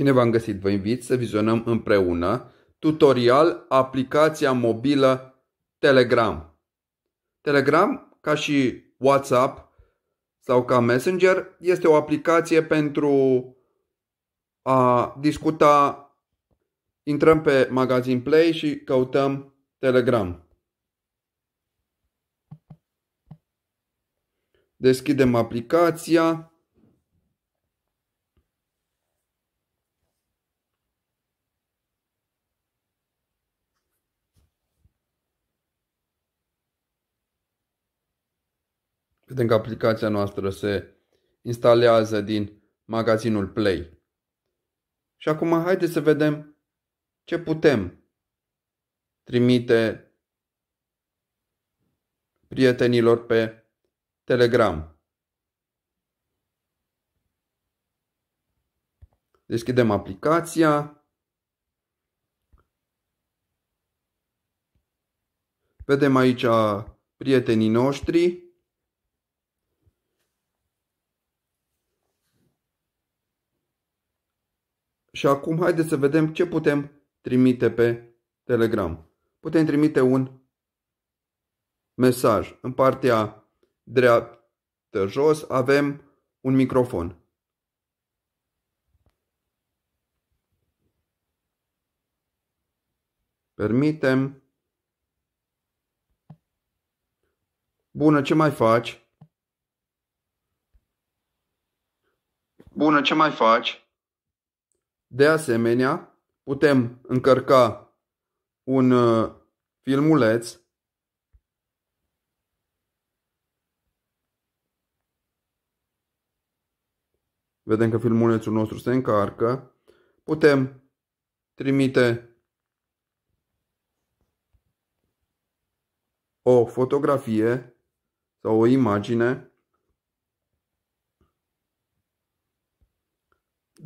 Bine v-am găsit! Vă invit să vizionăm împreună tutorial aplicația mobilă Telegram. Telegram, ca și WhatsApp sau ca Messenger, este o aplicație pentru a discuta. Intrăm pe magazin Play și căutăm Telegram. Deschidem aplicația. Vedem că aplicația noastră se instalează din magazinul Play. Și acum haideți să vedem ce putem trimite prietenilor pe Telegram. Deschidem aplicația. Vedem aici prietenii noștri. Și acum haideți să vedem ce putem trimite pe Telegram. Putem trimite un mesaj. În partea dreaptă jos avem un microfon. Permitem. Bună, ce mai faci? Bună, ce mai faci? De asemenea, putem încărca un uh, filmuleț Vedem că filmulețul nostru se încarcă. Putem trimite o fotografie sau o imagine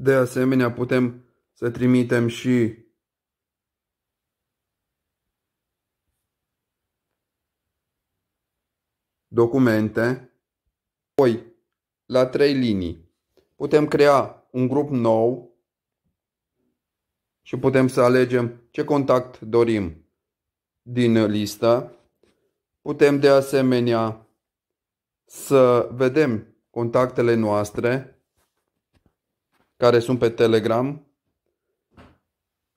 De asemenea, putem să trimitem și documente. Apoi, la trei linii, putem crea un grup nou și putem să alegem ce contact dorim din listă. Putem de asemenea să vedem contactele noastre care sunt pe Telegram.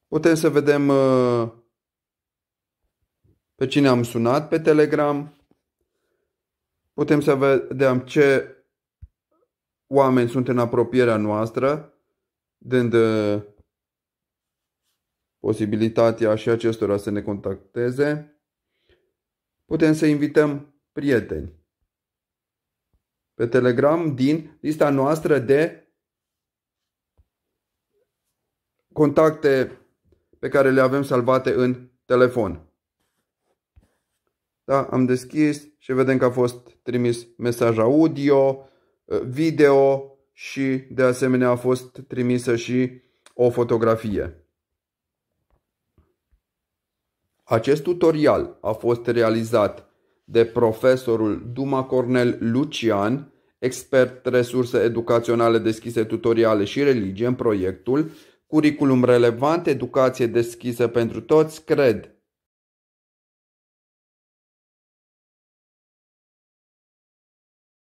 Putem să vedem uh, pe cine am sunat pe Telegram. Putem să vedem ce oameni sunt în apropierea noastră, dând uh, posibilitatea și acestora să ne contacteze. Putem să invităm prieteni pe Telegram din lista noastră de contacte pe care le avem salvate în telefon. Da, am deschis și vedem că a fost trimis mesaj audio, video și de asemenea a fost trimisă și o fotografie. Acest tutorial a fost realizat de profesorul Duma Cornel Lucian, expert resurse educaționale deschise tutoriale și religie în proiectul Curriculum relevant, educație deschisă pentru toți, cred